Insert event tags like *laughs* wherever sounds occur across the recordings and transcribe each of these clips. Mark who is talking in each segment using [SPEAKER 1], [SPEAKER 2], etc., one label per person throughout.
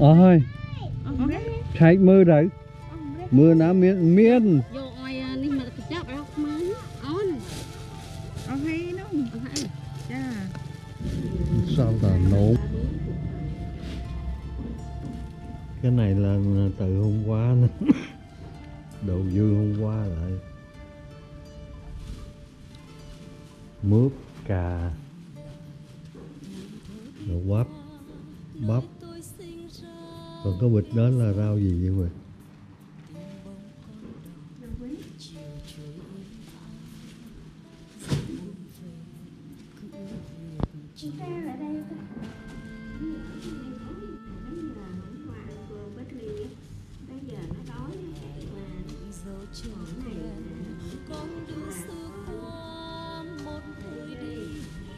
[SPEAKER 1] ơi chạy mưa đấy mưa. Nó miên miên sao là nổ? Cái này là từ hôm qua nữa. *laughs* đồ dư hôm qua lại. Mướp cà. Đồ quắp bắp còn có bịch đó là rau gì vậy người?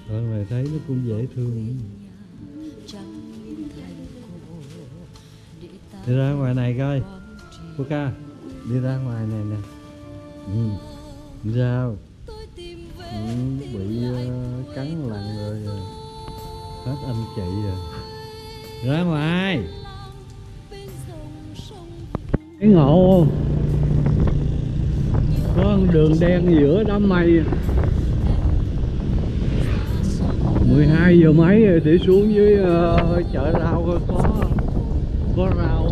[SPEAKER 1] Con này thấy nó cũng dễ thương Đi ra ngoài này coi. Cô ca. Đi ra ngoài này nè. Ừ. Ra. Ừ, Bị ờ, cắn lằn rồi rồi. Hết anh chị rồi. Ra ngoài. Cái ngộ. Không Có con đường đen giữa đám mây. 12 giờ mấy thì xuống dưới ờ, chợ rau coi có có rau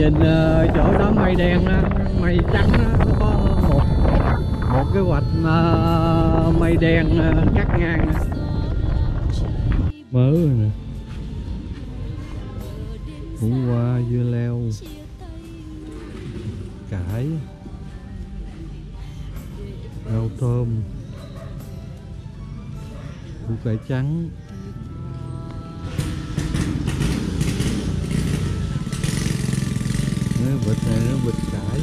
[SPEAKER 1] nhìn ờ, chỗ đó mây đen đó mây trắng đó nó có một một cái hoạch ờ, mây đen ờ, cắt ngang nè. mớ rồi nè. Hủ qua dưa leo. Cải. Rau thơm. Củ cải trắng. Đấy, vịt này nó vịt cải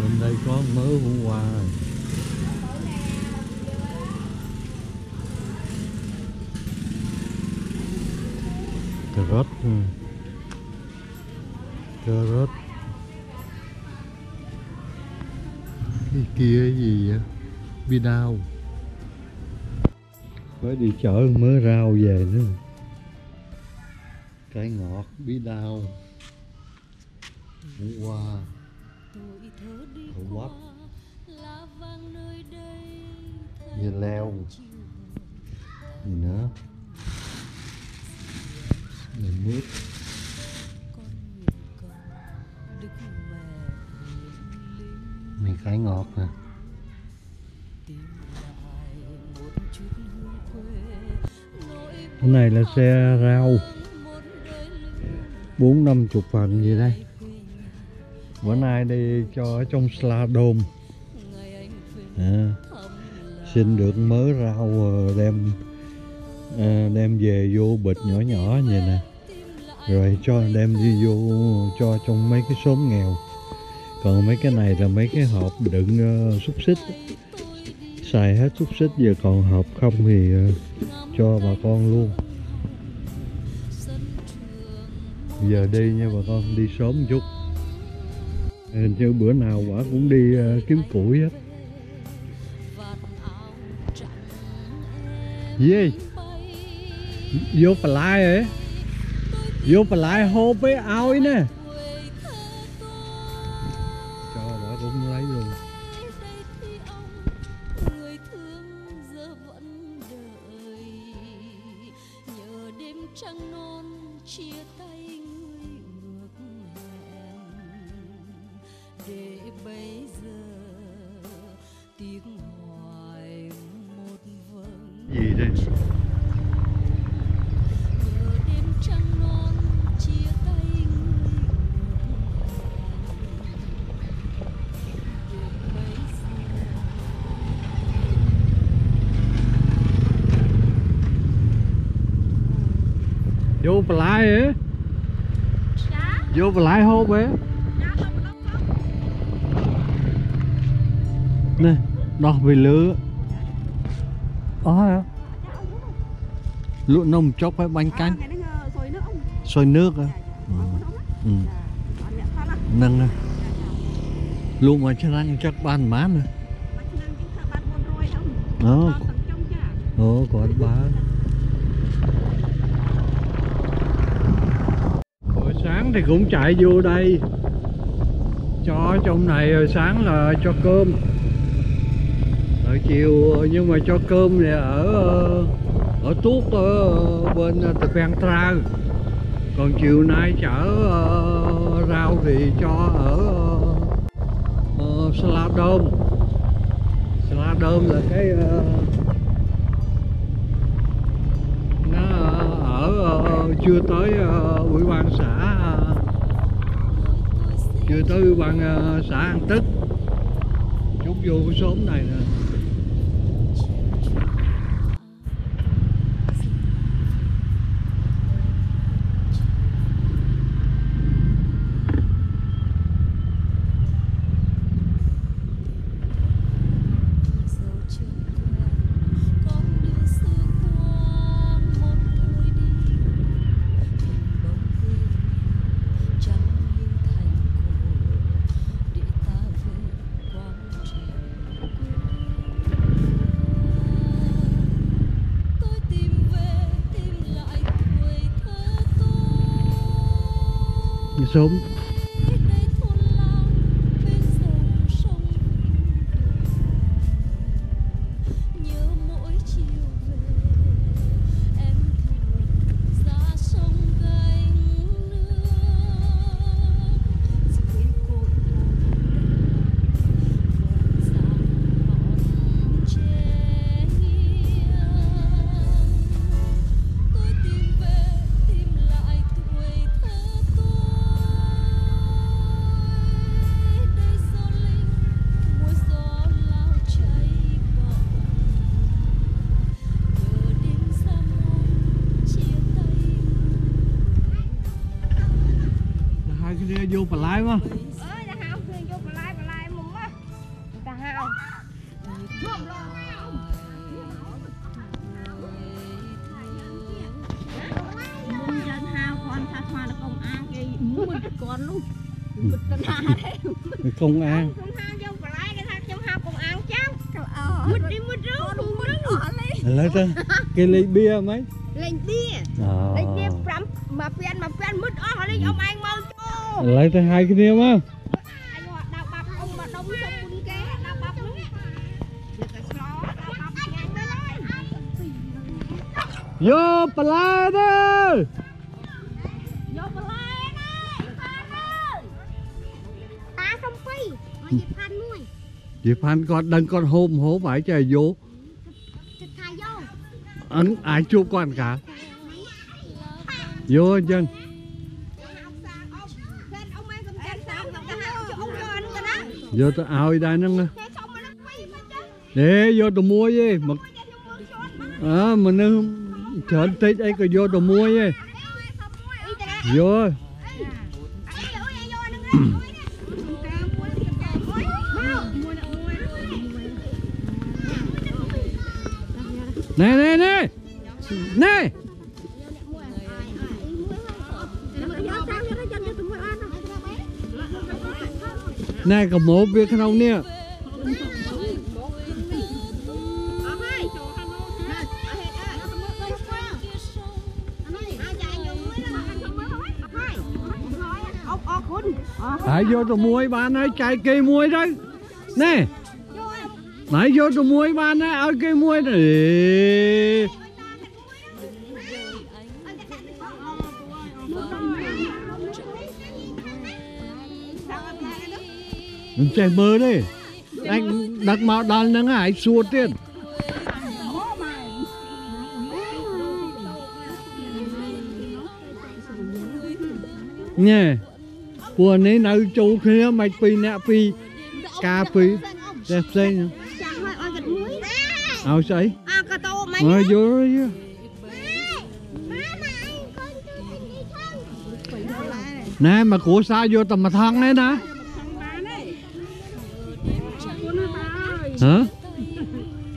[SPEAKER 1] bên đây có mớ hôm qua cà rốt ừ. cà rốt. Kia cái gì vậy bi đao mới đi chợ mới rau về nữa. Cái ngọt bí đao hôm qua. Đậu bắp dưa leo. Gì nữa? Này mướp cái ngọt à. nè cái này là xe rau. Bốn năm chục phần gì đây. Bữa nay đi cho ở trong slalom à, xin được mớ rau ờ, đem à, đem về vô bịch nhỏ nhỏ vậy nè. Rồi cho đem đi vô cho trong mấy cái xóm nghèo còn mấy cái này là mấy cái hộp đựng uh, xúc xích. Xài hết xúc xích giờ còn hộp không thì uh, cho bà con luôn. Giờ đi nha bà con đi sớm một chút. Hình như bữa nào quả cũng đi uh, kiếm củi hết gì? Vô phải lái ấy vô phải lái hô với ao ấy nè.
[SPEAKER 2] Non chia tay người ngược hẹn. Để bây giờ tiếng hoài một vầng
[SPEAKER 1] gì đây vô lại ấy vô phải lại hộp ấy nè đọc về lửa đó hả? Lụa nồng chốc với bánh canh.
[SPEAKER 3] Nó sôi nước. Dạ dạ.
[SPEAKER 1] Ừ.
[SPEAKER 3] đó dạ là
[SPEAKER 1] nâng
[SPEAKER 3] dạ dạ.
[SPEAKER 1] Lụa mà chắc ăn chắc ban má nữa đó. Ồ còn bán sáng thì cũng chạy vô đây. Cho trong này sáng là cho cơm. Rồi chiều nhưng mà cho cơm thì ở ở tuốt ở bên ờ, tập Phan Tra. Còn chiều nay chở ờ, rau thì cho ở ờ, uh, Saladom Saladom là cái nó ở chưa tới ủy ban xã chưa tới ban ờ, xã An Tức. Chúng vô cái xóm này nè.
[SPEAKER 2] Tôi
[SPEAKER 1] កងអាងខ្ញុំ
[SPEAKER 3] ថាយកកន្លែងគេថាខ្ញុំហៅកងអាងចាំក្លោមុតនេះមុតរូមុតរូឥឡូ
[SPEAKER 1] វទៅ
[SPEAKER 3] គេលេងបៀមិនលេងបៀលេងបៀ5មកពាន់មកពា
[SPEAKER 1] ន់មុតអស់លេ
[SPEAKER 3] ងអ៊ំ
[SPEAKER 1] ឯ
[SPEAKER 3] ងមកចូលឥឡូវទៅហៅគ្នាមក
[SPEAKER 1] យកបន្លែទៅ
[SPEAKER 3] យកបន្លែណាផានទៅតាសំពីមកនិយាយផានមួ
[SPEAKER 1] យនិយាយ
[SPEAKER 3] ផានគាត់ដឹងគាត់ហូបហូបហើ
[SPEAKER 1] យចេះយកចិត្តថាយក
[SPEAKER 3] អឹងអា
[SPEAKER 1] ចជួបគាត់កាយ
[SPEAKER 3] កអញ្ចឹងយកទៅឲ្យដែរហ្នឹងទេយក
[SPEAKER 1] ទៅមួយទេម
[SPEAKER 3] កអើមនុស្ស chứ
[SPEAKER 1] tết ấy còn vô tao mua gì vô. Nè nè nè. Nè. Nè có một việc không nè Đấy vô tôi muối bán ấy chạy cây muối đấy nè. Đấy vô tôi muối bán ấy ở cây muối này Mình chạy bơ đi. Anh đặt mạo đàn nâng hải xua tiền Nè. Của này nào châu kia mạch phi, nạ phi, Cà pi Đẹp xanh nữa Ao sấy Ngồi vô rồi chứ. Nè mà của xa vô tầm mà thăng đấy nè. Hả?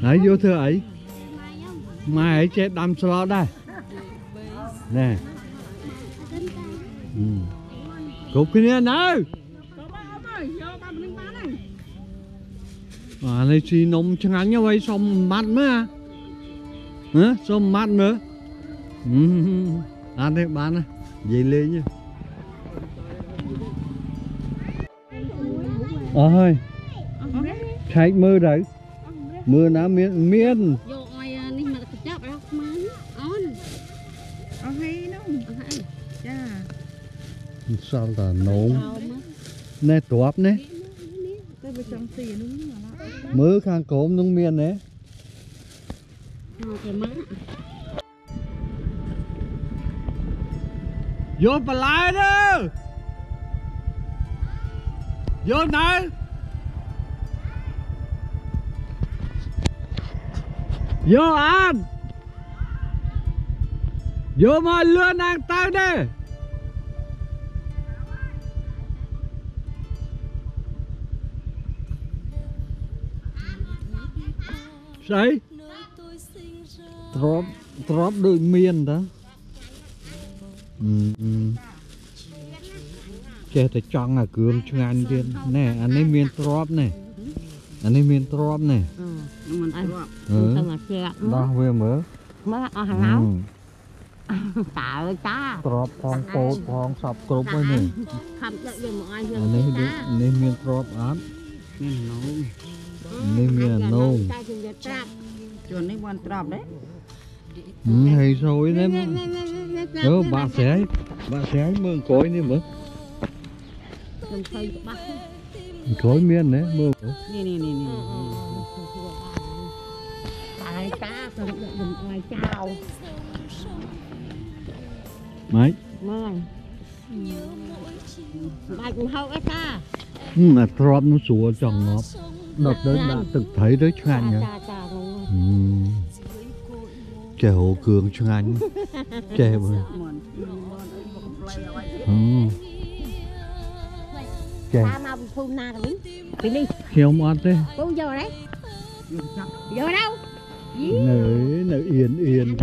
[SPEAKER 1] Hãy vô thưa ấy. Mai ấy chết đâm slot đây. Nè cục cái nè. Đâu à này xì nông chẳng ăn nhau vậy, xong mát mới à hả? Xong mát nữa *laughs* ăn đi, bán đi. Về lên nha. Ơi
[SPEAKER 3] chạy mưa đấy.
[SPEAKER 1] Mưa đã miên miên sao cả nốn nè tuáp nè. Mớ khang
[SPEAKER 3] cốm nung miên nè. Vô bà lại đi, vô này vô anh. Vô mà lươn nàng tao
[SPEAKER 4] đi. ស្អី
[SPEAKER 2] nơi tôi sinh ra
[SPEAKER 1] ទ្របទ្របដូចមានតាអឺអឺចេះតែចង់អាគ្រឿងឆ្ងាញ់ទៀតណែអានេះមានទ្របណែអានេះមានទ្របណែ
[SPEAKER 3] អឺមិនអី
[SPEAKER 1] អឺ
[SPEAKER 3] ទៅមកជា
[SPEAKER 1] ដោះវាមើល
[SPEAKER 3] មើលអស់
[SPEAKER 1] អឺ
[SPEAKER 3] ហើយតើអើយតា
[SPEAKER 1] ទ្របផងពោតផងសពគ្រប់ហើយនេះ
[SPEAKER 3] ខំដឹកយកមកឲ្យយើង
[SPEAKER 1] អានេះដូចនេះមានទ្របអត់
[SPEAKER 3] មានណូម
[SPEAKER 1] នេះមានអានោម
[SPEAKER 3] តែជិះ យកត្រាប់
[SPEAKER 4] ជួននេះបានត្រាប់ដែរ
[SPEAKER 1] ហឹមហេសួយនេះអឺបាក់ស្រែកបាក់ស្រែកមើលអង្គុយនេះមើល
[SPEAKER 3] ខ្ញុំឃើញច្បាស់
[SPEAKER 1] អង្គុយមាន
[SPEAKER 3] đợt đấy đã từng thấy đấy cho anh nhỉ,
[SPEAKER 1] trẻ ừ. hồ cường cho
[SPEAKER 3] anh. *laughs* Trẻ mà ừ.
[SPEAKER 4] trẻ khi ông ăn
[SPEAKER 3] thế. Vô đâu?
[SPEAKER 1] Nữ yên yên.